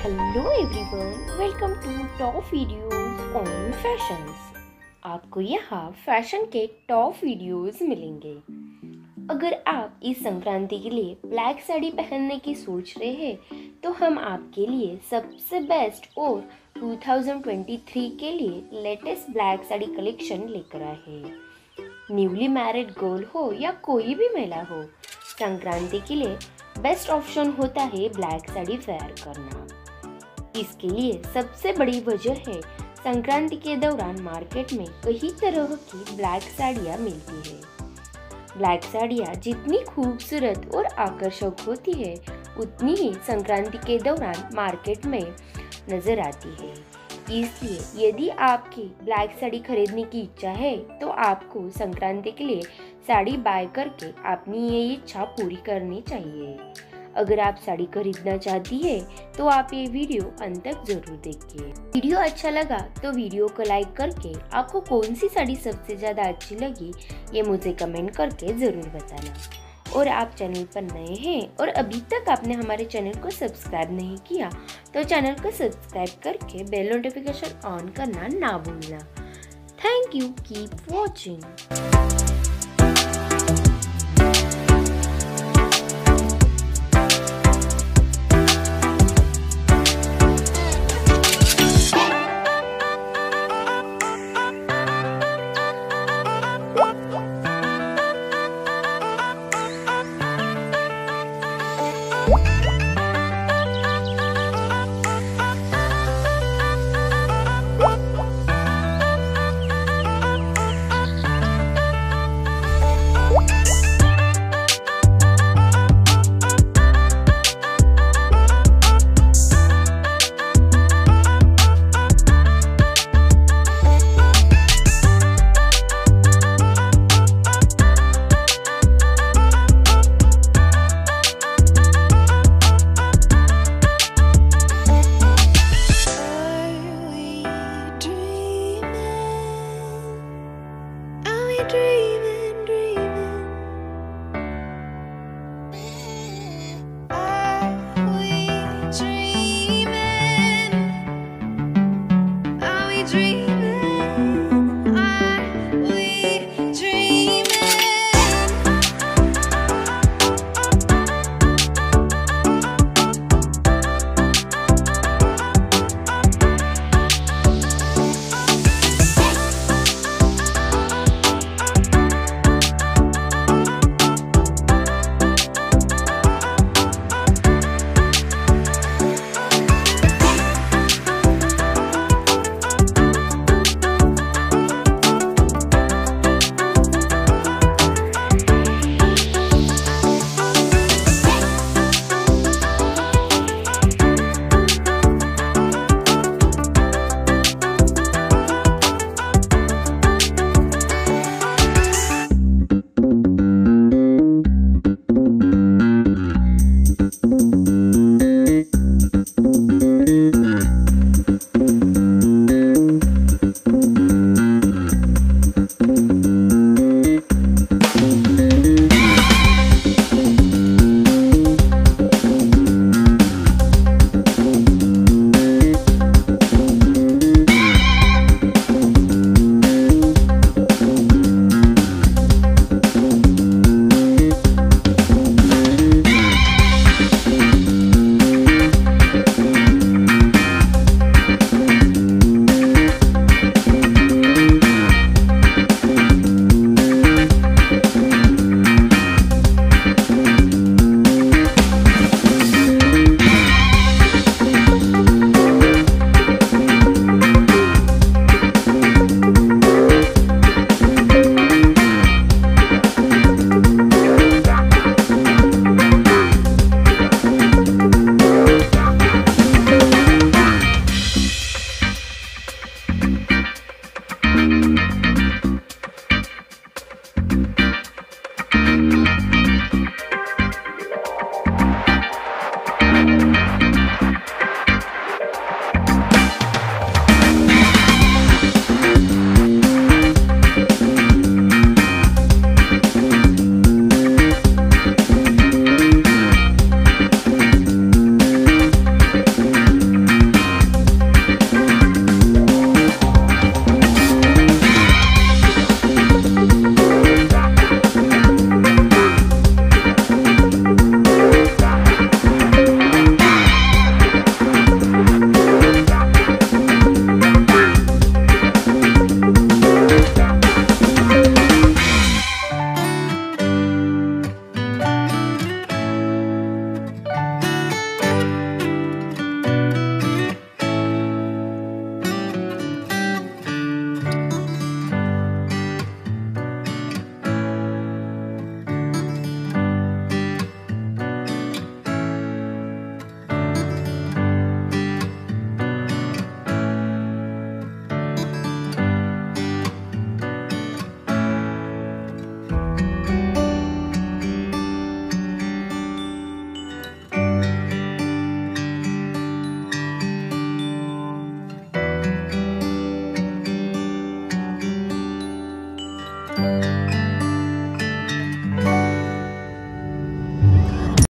Hello everyone welcome to top videos on fashions आपको यहाँ fashion के टॉप वीडियोस मिलेंगे। अगर आप इस संक्रांति के लिए ब्लैक साड़ी पहनने की सोच रहे हैं तो हम आपके लिए सबसे बेस्ट और 2023 के लिए लेटेस्ट ब्लैक साड़ी कलेक्शन लेकर आए हैं। न्यूली मैरिड गर्ल हो या कोई भी महिला हो, संक्रांति के लिए बेस्ट ऑप्शन होता है ब्लैक साड़ी वेयर करना। इसके लिए सबसे बड़ी वजह है, संक्रांति के दौरान मार्केट में कई तरह की ब्लैक साड़ियाँ मिलती है। ब्लैक साड़ियाँ जितनी खूबसूरत और आकर्षक होती है, उतनी ही संक्रांति के दौरान मार्केट में नज़र आती है। इसलिए यदि आपकी ब्लैक साड़ी खरीदने की इच्छा है तो आपको संक्रांति के लिए साड़ी बाय करके अपनी ये इच्छा पूरी करनी चाहिए। अगर आप साड़ी खरीदना चाहती है तो आप ये वीडियो अंत तक ज़रूर देखिए। वीडियो अच्छा लगा तो वीडियो को लाइक करके आपको कौन सी साड़ी सबसे ज़्यादा अच्छी लगी, ये मुझे कमेंट करके ज़रूर बताना। और आप चैनल पर नए हैं और अभी तक आपने हमारे चैनल को सब्सक्राइब नहीं किया तो चैनल को सब्सक्राइब करके बेल नोटिफिकेशन ऑन करना ना भूलना। Thank you keep watching dream.